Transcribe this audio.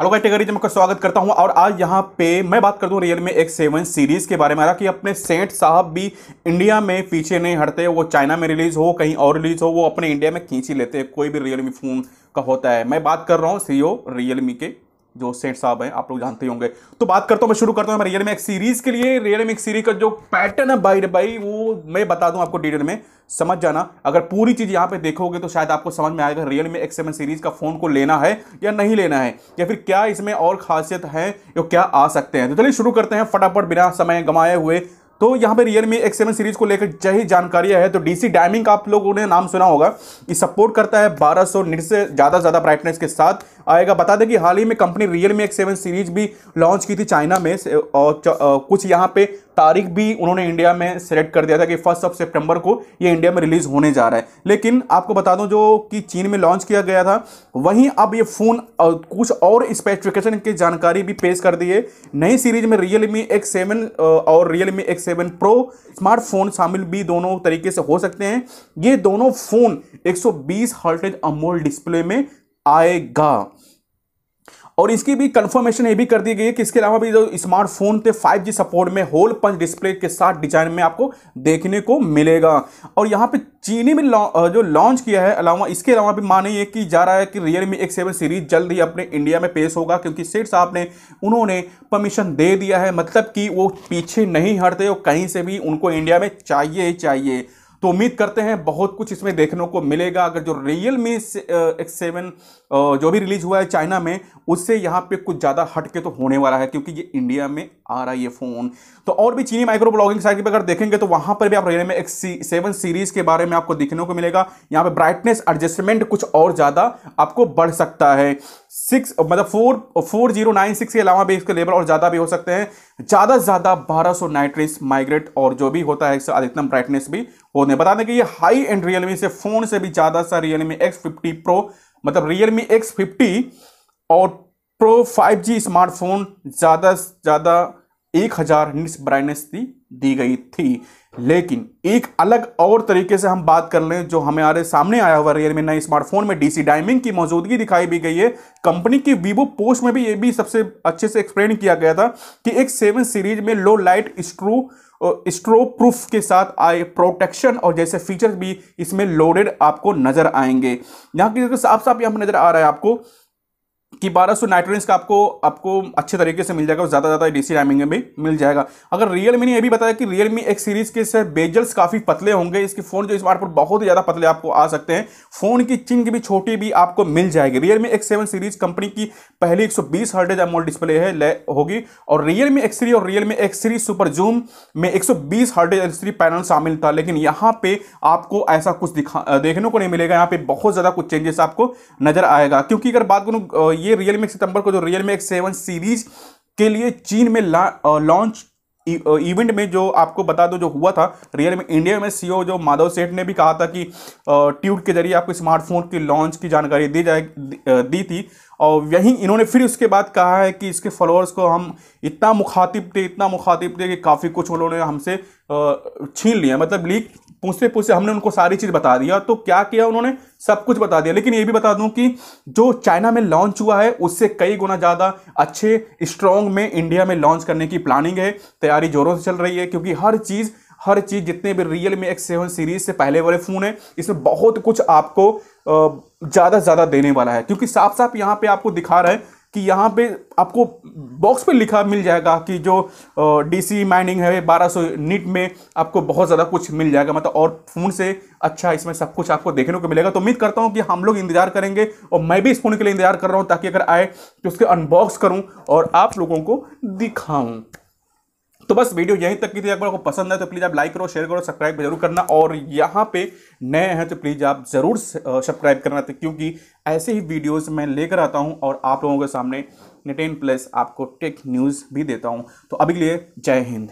Hello भाई टेगरी मैं स्वागत करता हूँ और आज यहाँ पे मैं बात कर दूँ Realme X seven series के बारे में। हालाँकि अपने सेठ साहब भी इंडिया में पीछे नहीं हटते, वो चाइना में रिलीज़ हो, कहीं और रिलीज़ हो, वो अपने इंडिया में खींची लेते हैं। कोई भी रियलमी फ़ोन का होता है। मैं बात कर रहा हूँ सीओ रियलमी के जो सेठ साहब हैं, आप लोग जानते होंगे। तो बात करता हूँ, मैं शुरू करता हूँ मी एक्स सीरीज़ के लिए। रियल मी एक्स सीरीज़ का जो पैटर्न है बाई बाई वो मैं बता दूँ आपको डिटेल में। समझ जाना, अगर पूरी चीज़ यहाँ पे देखोगे तो शायद आपको समझ में आएगा Realme X seven series का फ़ोन को लेना है या नहीं लेना है, या फिर क्या इसमें और खासियत है, या क्या आ सकते हैं। तो चलिए शुरू करते हैं फटाफट, बिना समय गंवाए हुए। तो यहाँ पे रियलमी एक्स सेवन सीरीज़ को लेकर जही जानकारियाँ है तो डीसी डायमिंग का आप लोगों ने नाम सुना होगा। ये सपोर्ट करता है 1200 निट से ज़्यादा ज़्यादा ब्राइटनेस के साथ। आएगा। बता दें कि हाल ही में company Realme X seven series भी लॉन्च की थी चाइना में और कुछ यहाँ पे तारीख भी उन्होंने इंडिया में सेलेक्ट कर दिया था कि फ़र्स्ट ऑफ़ सितंबर को ये इंडिया में रिलीज़ होने जा रहा है। लेकिन आपको बता दूँ जो कि चीन में लॉन्च किया गया था, वहीं अब ये फ़ोन कुछ और स्पेसिफिकेशन की जानकारी भी पेश कर दी है। नई सीरीज़ में रियलमी एक्स सेवन और Realme X seven pro smartphone शामिल भी दोनों तरीके से हो सकते हैं। ये दोनों फ़ोन 120 हर्टेज अमोल डिस्प्ले में आएगा। और इसकी भी कंफर्मेशन ये भी कर दी गई है कि इसके अलावा भी जो स्मार्टफ़ोन थे 5G सपोर्ट में होल पंच डिस्प्ले के साथ डिज़ाइन में आपको देखने को मिलेगा। और यहाँ पे चीनी में जो लॉन्च किया है, अलावा इसके अलावा भी माने ये कि जा रहा है कि रियलमी एक्स सेवन सीरीज़ जल्द ही अपने इंडिया में पेश होगा, क्योंकि सेठ साहब ने, उन्होंने परमिशन दे दिया है मतलब कि वो पीछे नहीं हटते और कहीं से भी उनको इंडिया में चाहिए ही चाहिए। तो उम्मीद करते हैं बहुत कुछ इसमें देखने को मिलेगा। अगर जो रियल मी एक्स सेवन जो भी रिलीज़ हुआ है चाइना में, उससे यहाँ पे कुछ ज़्यादा हटके तो होने वाला है, क्योंकि ये इंडिया में आ रहा है ये फ़ोन। तो और भी चीनी माइक्रो ब्लॉगिंग साइट पर अगर देखेंगे तो वहाँ पर भी आप Realme X seven series के बारे में आपको देखने को मिलेगा। यहाँ पर ब्राइटनेस एडजस्टमेंट कुछ और ज़्यादा आपको बढ़ सकता है। सिक्स मतलब four four zero nine six के अलावा भी इसके लेवल और ज़्यादा भी हो सकते हैं। ज़्यादा से ज़्यादा बारह सौ नाइट्रेस माइग्रेट और जो भी होता है अधिकतम ब्राइटनेस भी होने। बता दें कि ये हाई एंड रियलमी से फ़ोन से भी ज़्यादा सा रियलमी एक्स फिफ्टी प्रो मतलब रियलमी एक्स फिफ्टी और प्रो फाइव जी स्मार्टफ़ोन ज़्यादा से ज़्यादा एक हज़ार ब्राइटनेस दी, दी गई थी। लेकिन एक अलग और तरीके से हम बात कर लें, जो हमारे सामने आया हुआ रियलमी नए स्मार्टफ़ोन में डीसी डायमिंग की मौजूदगी दिखाई भी गई है। कंपनी की वीवो पोस्ट में भी ये भी सबसे अच्छे से एक्सप्लेन किया गया था कि एक सेवन सीरीज़ में लो लाइट स्ट्रू स्ट्रो प्रूफ के साथ आए प्रोटेक्शन और जैसे फीचर्स भी इसमें लोडेड आपको नज़र आएँगे। यहाँ की साफ़ साफ़ यहाँ नज़र आ रहा है आपको कि 1200 सौ नाइट्रोजन का आपको आपको अच्छे तरीके से मिल जाएगा ज़्यादा ज़्यादा डीसी टाइमिंग में भी मिल जाएगा। अगर रियल मी ने यह भी बताया कि रियल मी एक सीरीज़ के से बेजल्स काफ़ी पतले होंगे, इसके फ़ोन जो स्मार्टफ़ोन बहुत ही ज़्यादा पतले आपको आ सकते हैं। फ़ोन की चिन की भी छोटी भी आपको मिल जाएगी। Realme X seven series company की पहली एक सौ बीस हर्टेज एमोल डिस्प्ले है होगी। और रियल मी एक्स और Realme X series super zoom में एक सौ बीस हर्टेज एल पैनल शामिल था। लेकिन यहाँ पे आपको ऐसा कुछ दिखा, देखने को नहीं मिलेगा। यहाँ पे बहुत ज़्यादा कुछ चेंजेस आपको नज़र आएगा। क्योंकि अगर बात करूँ ये रियलमी सितंबर को जो रियलमी एक्स सेवन सीरीज़ के लिए चीन में लॉन्च इवेंट में जो आपको बता दो जो हुआ था रियल में इंडिया में सीईओ जो माधव सेठ ने भी कहा था कि ट्यूट के ज़रिए आपको स्मार्टफ़ोन की लॉन्च की जानकारी दी जाए, दी थी। और यहीं इन्होंने फिर उसके बाद कहा है कि इसके फॉलोअर्स को हम इतना मुखातिब थे, इतना मुखातिब थे कि काफ़ी कुछ उन्होंने हमसे छीन लिया मतलब लीक पूछते पूछते हमने उनको सारी चीज़ बता दिया तो क्या किया उन्होंने? सब कुछ बता दिया। लेकिन ये भी बता दूँ कि जो चाइना में लॉन्च हुआ है, उससे कई गुना ज़्यादा अच्छे स्ट्रॉन्ग में इंडिया में लॉन्च करने की प्लानिंग है। तैयारी जोरों से चल रही है, क्योंकि हर चीज़ हर चीज़ जितने भी रियल में एक्स सेवन सीरीज़ से पहले वाले फ़ोन है, इसमें बहुत कुछ आपको ज़्यादा ज़्यादा देने वाला है। क्योंकि साफ़ साफ़ यहाँ पे आपको दिखा रहा है कि यहाँ पे आपको बॉक्स पे लिखा मिल जाएगा कि जो डीसी माइनिंग है 1200 नीट में आपको बहुत ज़्यादा कुछ मिल जाएगा। मतलब और फ़ोन से अच्छा इसमें सब कुछ आपको देखने को मिलेगा। तो उम्मीद करता हूँ कि हम लोग इंतज़ार करेंगे और मैं भी इस फ़ोन के लिए इंतज़ार कर रहा हूँ ताकि अगर आए तो उसके अनबॉक्स करूँ और आप लोगों को दिखाऊँ। तो बस वीडियो यहीं तक की थी। अगर आपको पसंद है तो प्लीज़ आप लाइक करो शेयर करो सब्सक्राइब ज़रूर करना। और यहाँ पे नए हैं तो प्लीज़ आप ज़रूर सब्सक्राइब करना क्योंकि ऐसे ही वीडियोस मैं लेकर आता हूँ और आप लोगों के सामने नेटेन प्लस आपको टेक न्यूज़ भी देता हूँ। तो अभी के लिए जय हिंद।